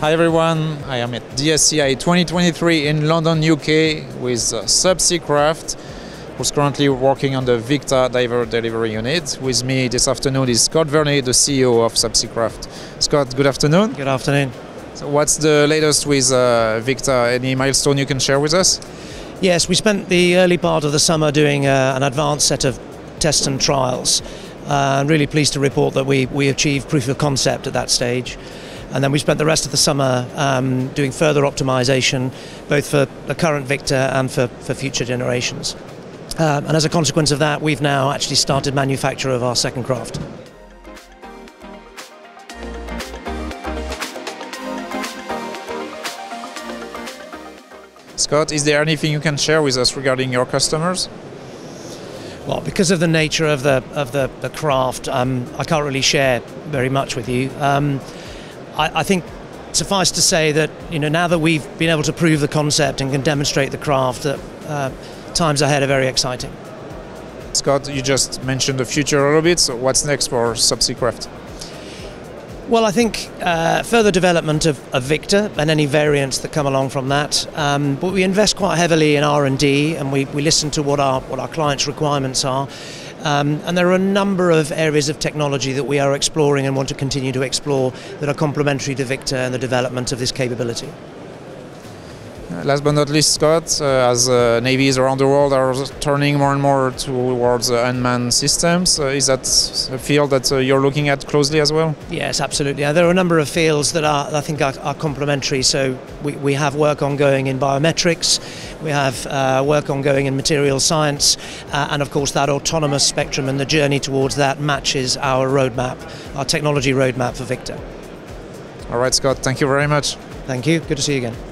Hi everyone, I am at DSEI 2023 in London, UK with uh, Subsea Craft, who's currently working on the Victa Diver Delivery Unit. With me this afternoon is Scott Verney, the CEO of Subsea Craft. Scott, good afternoon. Good afternoon. So what's the latest with uh, Victa? Any milestone you can share with us? Yes, we spent the early part of the summer doing uh, an advanced set of tests and trials. Uh, I'm really pleased to report that we, we achieved proof of concept at that stage. And then we spent the rest of the summer um, doing further optimization, both for the current Victa and for, for future generations. Um, and as a consequence of that, we've now actually started manufacture of our second craft. Scott, is there anything you can share with us regarding your customers? Well, because of the nature of the of the, the craft, um, I can't really share very much with you. Um, I, I, think suffice to say that you know now that we've been able to prove the concept and can demonstrate the craft, that uh, times ahead are very exciting. Scott, you just mentioned the future a little bit. So what's next for Subsea Craft? Well, I think uh, further development of, of, Victa and any variants that come along from that. Um, but we invest quite heavily in R and D, and we, we listen to what our what our clients' requirements are. Um, and there are a number of areas of technology that we are exploring and want to continue to explore that are complementary to Victa and the development of this capability. Last but not least, Scott, uh, as uh, navies around the world are turning more and more towards uh, unmanned systems, uh, is that a field that uh, you're looking at closely as well? Yes, absolutely. there are a number of fields that are, I think, are, are complementary. So we, we have work ongoing in biometrics, we have uh, work ongoing in material science, and of course, that autonomous spectrum and the journey towards that matches our roadmap, our technology roadmap for Victa. All right, Scott. Thank you very much. Thank you. Good to see you again.